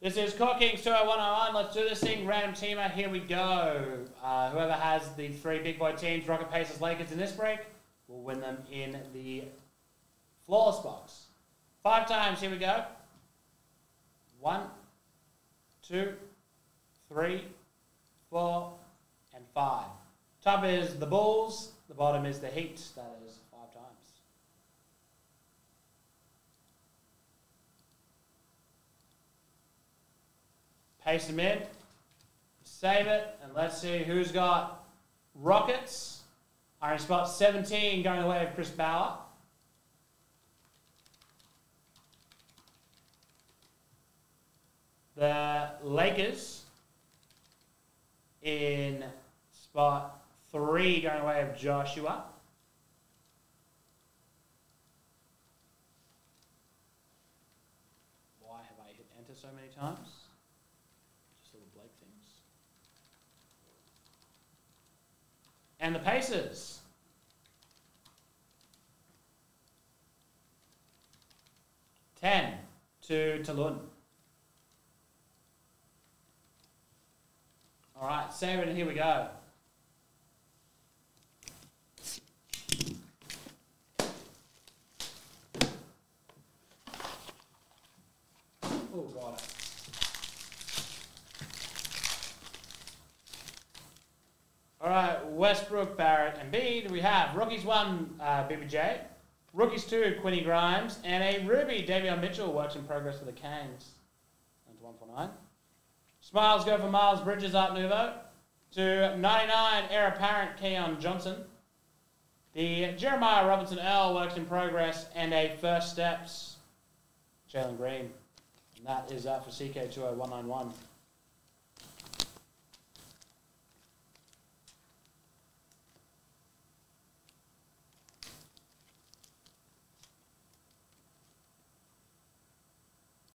This is Court Kings 20101. Let's do this thing. Random teamer. Here we go. Uh, whoever has the three big boy teams, Rocket Pacers, Lakers in this break, will win them in the flawless box. Five times. Here we go. One, two, three, four, and five. Top is the Bulls. The bottom is the Heat. That is five times. Paste them in. Save it. And let's see who's got Rockets. In spot 17 going the way of Chris Bauer. The Lakers in spot three going away of Joshua. Why have I hit enter so many times? Blake things. And the Pacers. Ten to Talun. All right, and here we go. Oh, got it. All right, Westbrook, Barrett, and Bede. We have rookies one, uh, BBJ. Rookies two, Quinny Grimes, and a Ruby, Davion Mitchell, works in progress for the Canes. And to 149. Smiles go for Miles Bridges Art Nouveau. To 99, Heir Apparent Keon Johnson. The Jeremiah Robinson-Earl works in progress. And a First Steps, Jalen Green. And that is uh, for CK20191.